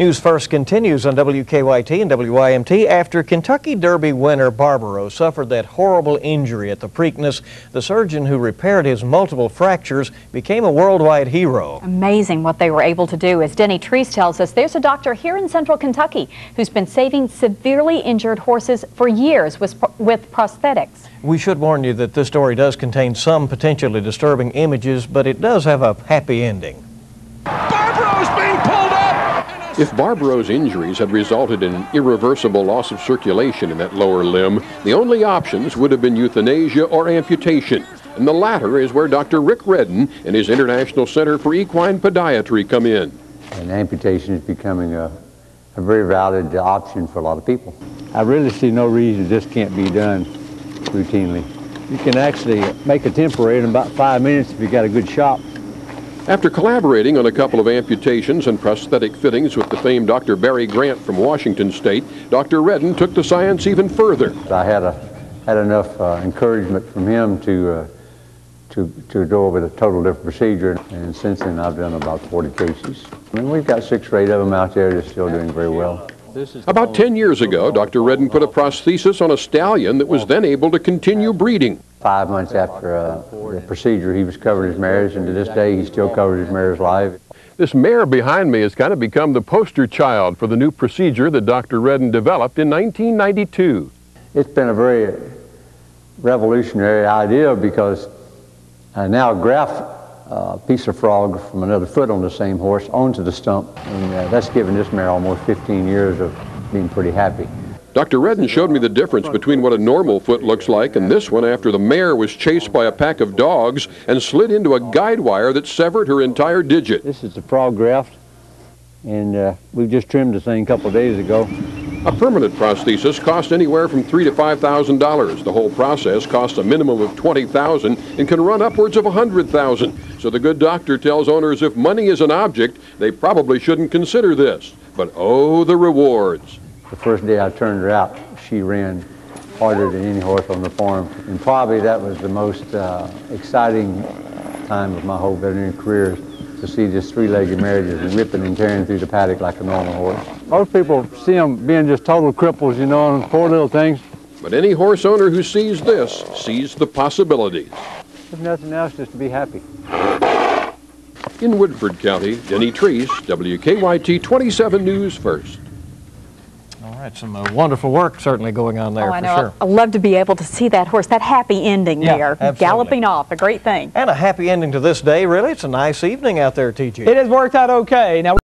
News First continues on WKYT and WYMT. After Kentucky Derby winner Barbaro suffered that horrible injury at the Preakness, the surgeon who repaired his multiple fractures became a worldwide hero. Amazing what they were able to do. As Denny Trease tells us, there's a doctor here in central Kentucky who's been saving severely injured horses for years with, with prosthetics. We should warn you that this story does contain some potentially disturbing images, but it does have a happy ending. If Barbaro's injuries had resulted in irreversible loss of circulation in that lower limb, the only options would have been euthanasia or amputation. And the latter is where Dr. Rick Redden and his International Center for Equine Podiatry come in. And amputation is becoming a, a very valid option for a lot of people. I really see no reason this can't be done routinely. You can actually make a temporary in about five minutes if you got a good shop. After collaborating on a couple of amputations and prosthetic fittings with the famed Dr. Barrie Grant from Washington State, Dr. Redden took the science even further. I had, a, had enough uh, encouragement from him to, uh, to, to go over the total different procedure, and since then I've done about 40 cases. I mean, we've got six or eight of them out there that are still doing very well. About 10 years ago, Dr. Redden put a prosthesis on a stallion that was then able to continue breeding. Five months after uh, the procedure, he was covering his mares, and to this day, he still covers his mares live. This mare behind me has kind of become the poster child for the new procedure that Dr. Redden developed in 1992. It's been a very revolutionary idea because I now graft a piece of frog from another foot on the same horse onto the stump, and uh, that's given this mare almost 15 years of being pretty happy. Dr. Redden showed me the difference between what a normal foot looks like and this one after the mare was chased by a pack of dogs and slid into a guide wire that severed her entire digit. This is the frog graft, and uh, we just trimmed the thing a couple days ago. A permanent prosthesis costs anywhere from three to five thousand dollars. The whole process costs a minimum of twenty thousand and can run upwards of a hundred thousand. So the good doctor tells owners if money is an object, they probably shouldn't consider this. But oh, the rewards. The first day I turned her out, she ran harder than any horse on the farm. And probably that was the most uh, exciting time of my whole veterinary career to see this three-legged mare just ripping and tearing through the paddock like a normal horse. Most people see them being just total cripples, you know, and poor little things. But any horse owner who sees this sees the possibilities. If nothing else, just to be happy. In Woodford County, Denny Trease, WKYT 27 News First. All right, some uh, wonderful work certainly going on there oh, I for know. sure. I love to be able to see that horse, that happy ending Yeah, there, absolutely. galloping off, a great thing. And a happy ending to this day, really. It's a nice evening out there, TG. It has worked out okay. Now.